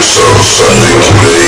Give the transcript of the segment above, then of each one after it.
Sunday Blaze.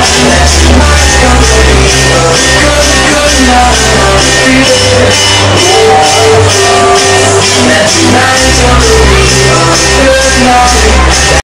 Let's